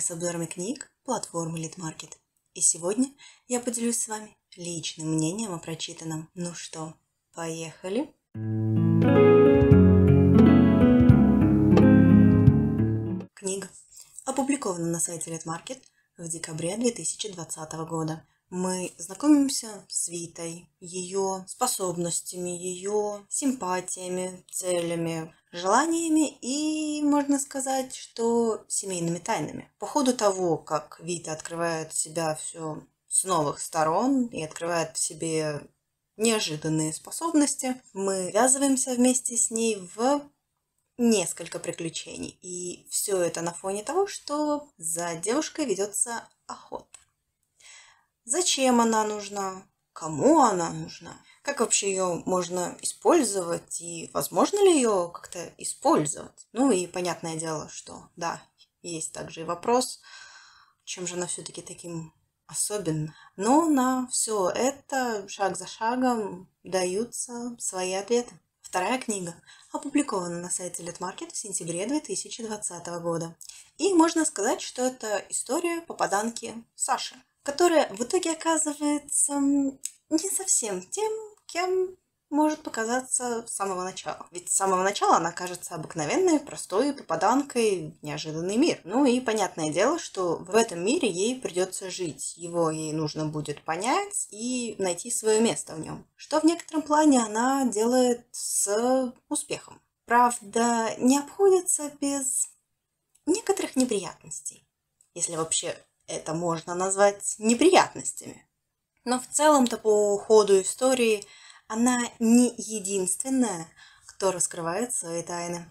с обзорами книг платформы Литмаркет. И сегодня я поделюсь с вами личным мнением о прочитанном. Ну что, поехали? Книга опубликована на сайте Литмаркет в декабре 2020 года. Мы знакомимся с Витой, ее способностями, ее симпатиями, целями, желаниями и, можно сказать, что семейными тайнами. По ходу того, как Вита открывает себя все с новых сторон и открывает в себе неожиданные способности, мы ввязываемся вместе с ней в несколько приключений. И все это на фоне того, что за девушкой ведется охота. Зачем она нужна? Кому она нужна? Как вообще ее можно использовать и возможно ли ее как-то использовать? Ну и понятное дело, что да, есть также и вопрос, чем же она все-таки таким особенно. Но на все это шаг за шагом даются свои ответы. Вторая книга опубликована на сайте Литмаркет в сентябре 2020 года. И можно сказать, что это история попаданки Саши которая в итоге оказывается не совсем тем, кем может показаться с самого начала. Ведь с самого начала она кажется обыкновенной, простой попаданкой в неожиданный мир. Ну и понятное дело, что в этом мире ей придется жить. Его ей нужно будет понять и найти свое место в нем. Что в некотором плане она делает с успехом. Правда, не обходится без некоторых неприятностей. Если вообще это можно назвать неприятностями. Но в целом-то по ходу истории она не единственная, кто раскрывает свои тайны.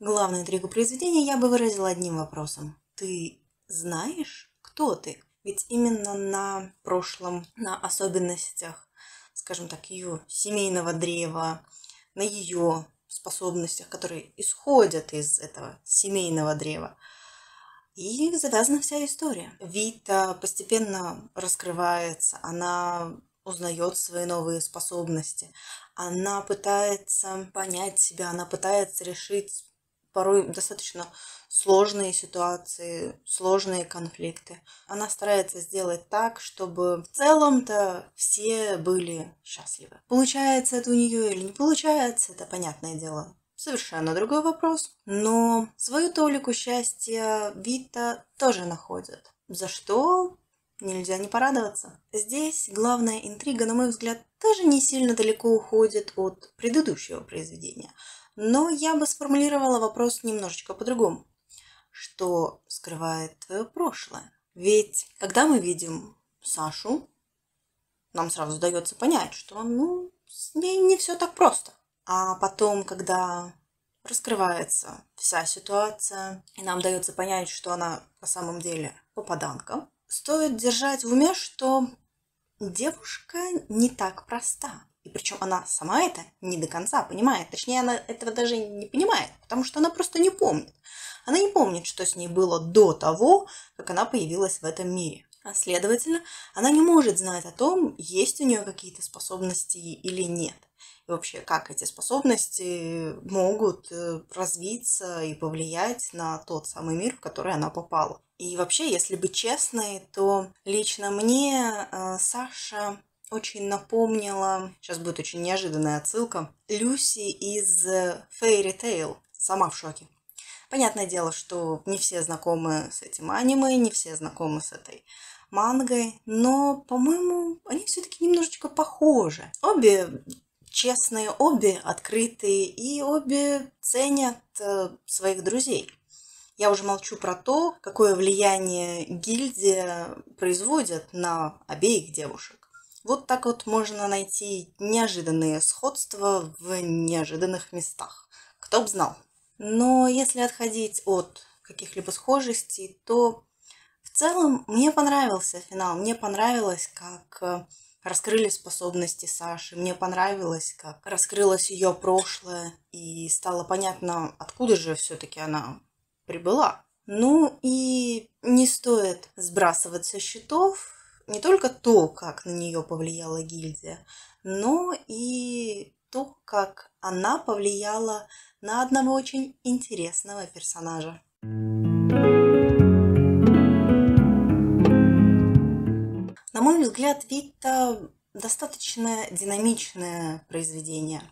Главную интригу произведения я бы выразила одним вопросом. Ты знаешь, кто ты? Ведь именно на прошлом, на особенностях, скажем так, ее семейного древа, на ее способностях, которые исходят из этого семейного древа. И завязана вся история. Вита постепенно раскрывается, она узнает свои новые способности, она пытается понять себя, она пытается решить порой достаточно сложные ситуации, сложные конфликты. Она старается сделать так, чтобы в целом-то все были счастливы. Получается это у нее или не получается, это понятное дело. Совершенно другой вопрос. Но свою толику счастья Вита тоже находит. За что нельзя не порадоваться. Здесь главная интрига, на мой взгляд, тоже не сильно далеко уходит от предыдущего произведения. Но я бы сформулировала вопрос немножечко по-другому. Что скрывает твое прошлое? Ведь когда мы видим Сашу, нам сразу дается понять, что ну, с ней не все так просто. А потом, когда раскрывается вся ситуация, и нам дается понять, что она на самом деле попаданка, стоит держать в уме, что девушка не так проста. Причем она сама это не до конца понимает. Точнее, она этого даже не понимает, потому что она просто не помнит. Она не помнит, что с ней было до того, как она появилась в этом мире. А следовательно, она не может знать о том, есть у нее какие-то способности или нет. И вообще, как эти способности могут э, развиться и повлиять на тот самый мир, в который она попала. И вообще, если быть честной, то лично мне э, Саша очень напомнила, сейчас будет очень неожиданная отсылка, Люси из Fairy Tail. Сама в шоке. Понятное дело, что не все знакомы с этим аниме, не все знакомы с этой мангой, но, по-моему, они все-таки немножечко похожи. Обе честные, обе открытые и обе ценят э, своих друзей. Я уже молчу про то, какое влияние гильдия производит на обеих девушек. Вот так вот можно найти неожиданные сходства в неожиданных местах. Кто б знал. Но если отходить от каких-либо схожестей, то в целом мне понравился финал. Мне понравилось, как раскрыли способности Саши. Мне понравилось, как раскрылось ее прошлое. И стало понятно, откуда же все-таки она прибыла. Ну и не стоит сбрасывать со счетов не только то, как на нее повлияла гильдия, но и то, как она повлияла на одного очень интересного персонажа. На мой взгляд, Вита достаточно динамичное произведение.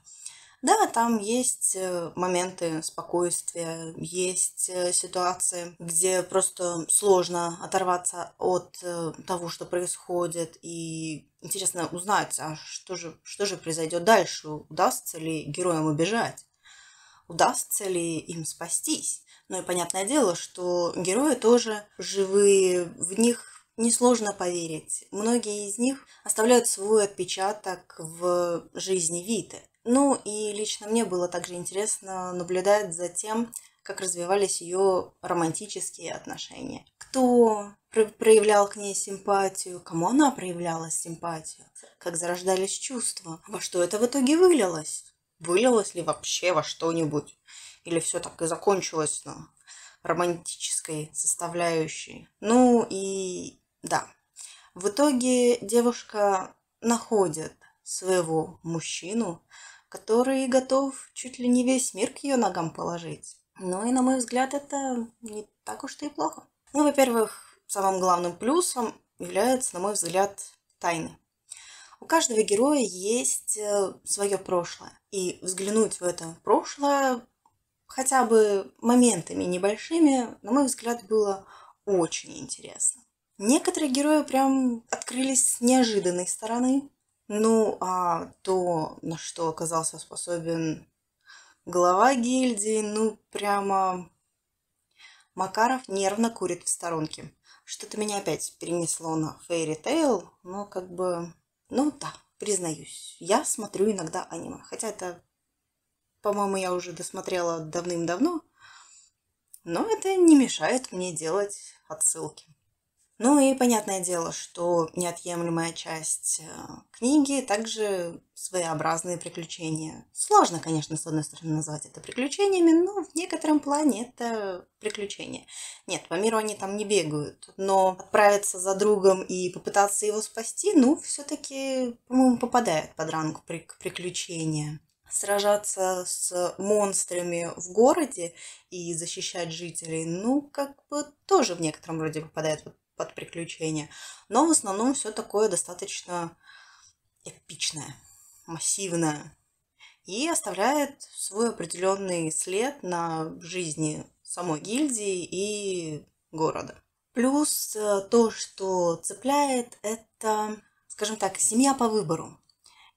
Да, там есть э, моменты спокойствия, есть э, ситуации, где просто сложно оторваться от э, того, что происходит, и интересно узнать, а что же, что же произойдет дальше, удастся ли героям убежать, удастся ли им спастись. Ну и понятное дело, что герои тоже живые, в них несложно поверить. Многие из них оставляют свой отпечаток в жизни Виты. Ну и лично мне было также интересно наблюдать за тем, как развивались ее романтические отношения. Кто проявлял к ней симпатию, кому она проявляла симпатию, как зарождались чувства, во что это в итоге вылилось. Вылилось ли вообще во что-нибудь? Или все так и закончилось на романтической составляющей? Ну и да. В итоге девушка находит своего мужчину, который готов чуть ли не весь мир к ее ногам положить. Ну и, на мой взгляд, это не так уж и плохо. Ну, во-первых, самым главным плюсом является, на мой взгляд, тайны. У каждого героя есть э, свое прошлое. И взглянуть в это прошлое хотя бы моментами небольшими, на мой взгляд, было очень интересно. Некоторые герои прям открылись с неожиданной стороны. Ну, а то, на что оказался способен глава гильдии, ну, прямо... Макаров нервно курит в сторонке. Что-то меня опять перенесло на Fairy Tail, но как бы... Ну да, признаюсь, я смотрю иногда аниме. Хотя это, по-моему, я уже досмотрела давным-давно. Но это не мешает мне делать отсылки. Ну и понятное дело, что неотъемлемая часть э, книги также своеобразные приключения. Сложно, конечно, с одной стороны назвать это приключениями, но в некотором плане это приключения. Нет, по миру они там не бегают, но отправиться за другом и попытаться его спасти, ну, все-таки, по-моему, попадает под ранг приключения сражаться с монстрами в городе и защищать жителей, ну, как бы тоже в некотором роде попадает под приключения. Но в основном все такое достаточно эпичное, массивное. И оставляет свой определенный след на жизни самой гильдии и города. Плюс э, то, что цепляет, это, скажем так, семья по выбору.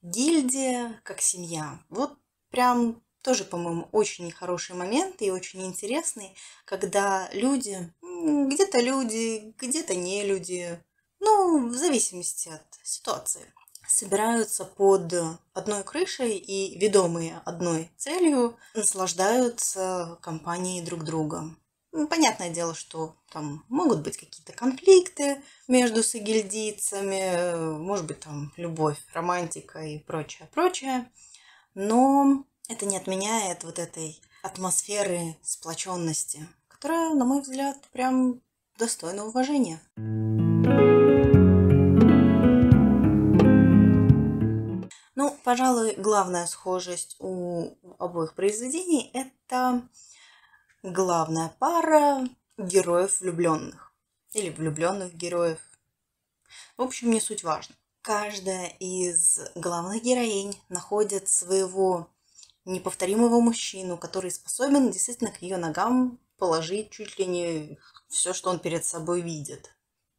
Гильдия как семья. Вот прям тоже, по-моему, очень хороший момент и очень интересный, когда люди где-то люди, где-то не люди. Ну, в зависимости от ситуации. Собираются под одной крышей и, ведомые одной целью, наслаждаются компанией друг друга. Понятное дело, что там могут быть какие-то конфликты между сагильдийцами, может быть, там любовь, романтика и прочее, прочее. Но это не отменяет вот этой атмосферы сплоченности, которая, на мой взгляд, прям достойна уважения. Ну, пожалуй, главная схожесть у обоих произведений – это главная пара героев влюбленных. Или влюбленных героев. В общем, не суть важно. Каждая из главных героинь находит своего неповторимого мужчину, который способен действительно к ее ногам положить чуть ли не все, что он перед собой видит.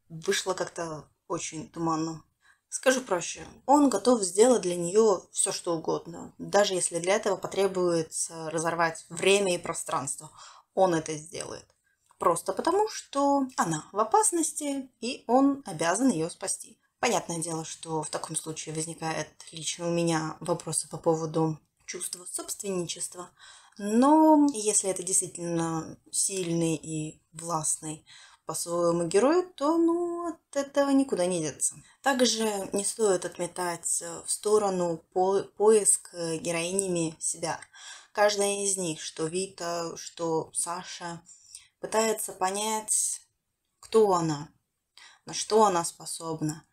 Вышло как-то очень туманно. Скажу проще, он готов сделать для нее все, что угодно, даже если для этого потребуется разорвать время и пространство. Он это сделает. Просто потому, что она в опасности, и он обязан ее спасти. Понятное дело, что в таком случае возникает лично у меня вопросы по поводу чувства собственничества. Но если это действительно сильный и властный по-своему герой, то ну, от этого никуда не деться. Также не стоит отметать в сторону по поиск героинями себя. Каждая из них, что Вита, что Саша, пытается понять, кто она, на что она способна,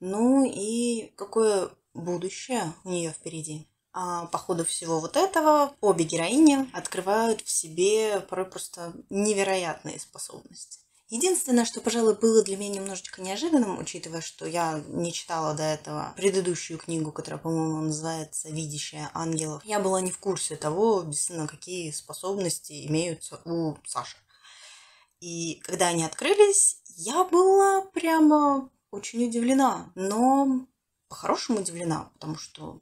ну и какое будущее у нее впереди. А по ходу всего вот этого обе героини открывают в себе порой просто невероятные способности. Единственное, что, пожалуй, было для меня немножечко неожиданным, учитывая, что я не читала до этого предыдущую книгу, которая, по-моему, называется «Видящая ангелов». Я была не в курсе того, действительно, какие способности имеются у Саши. И когда они открылись, я была прямо очень удивлена, но по-хорошему удивлена, потому что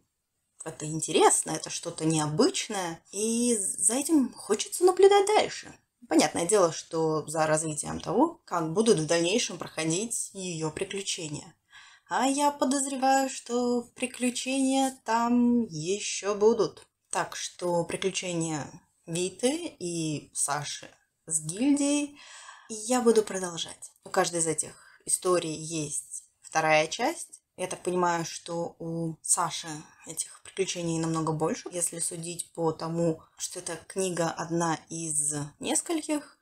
это интересно, это что-то необычное, и за этим хочется наблюдать дальше. Понятное дело, что за развитием того, как будут в дальнейшем проходить ее приключения. А я подозреваю, что приключения там еще будут. Так что приключения Виты и Саши с гильдией я буду продолжать. У каждой из этих историй есть вторая часть, я так понимаю, что у Саши этих приключений намного больше, если судить по тому, что эта книга одна из нескольких.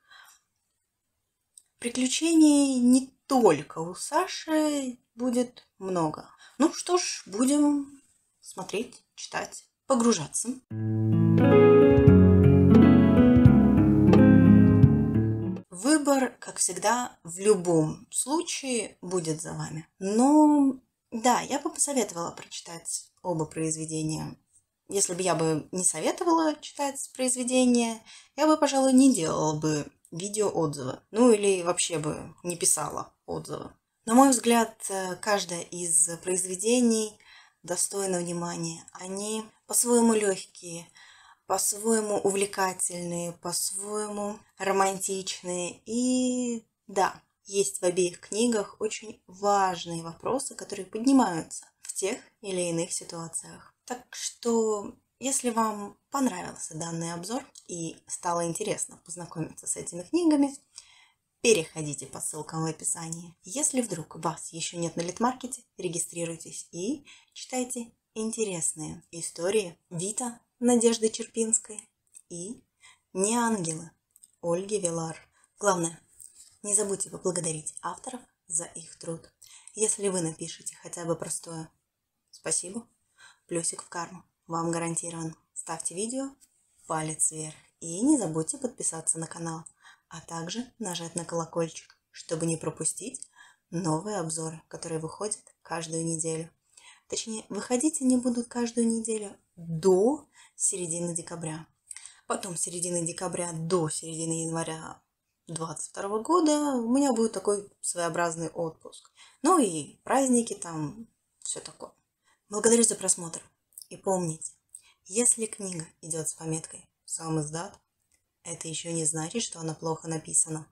Приключений не только у Саши будет много. Ну что ж, будем смотреть, читать, погружаться. Выбор, как всегда, в любом случае будет за вами. Но да, я бы посоветовала прочитать оба произведения. Если бы я бы не советовала читать произведения, я бы, пожалуй, не делала бы видеоотзывы. Ну или вообще бы не писала отзывы. На мой взгляд, э, каждое из произведений достойно внимания. Они по-своему легкие, по-своему увлекательные, по-своему романтичные. И да, есть в обеих книгах очень важные вопросы, которые поднимаются в тех или иных ситуациях. Так что, если вам понравился данный обзор и стало интересно познакомиться с этими книгами, переходите по ссылкам в описании. Если вдруг вас еще нет на Литмаркете, регистрируйтесь и читайте интересные истории Вита Надежды Черпинской и «Не ангелы» Ольги Вилар. Главное, не забудьте поблагодарить авторов за их труд. Если вы напишите хотя бы простое «Спасибо», плюсик в карму вам гарантирован. Ставьте видео палец вверх и не забудьте подписаться на канал, а также нажать на колокольчик, чтобы не пропустить новые обзоры, которые выходят каждую неделю. Точнее, выходить они будут каждую неделю до середины декабря. Потом середины декабря до середины января 22 года у меня будет такой своеобразный отпуск. Ну и праздники там, все такое. Благодарю за просмотр. И помните, если книга идет с пометкой «Сам издат», это еще не значит, что она плохо написана.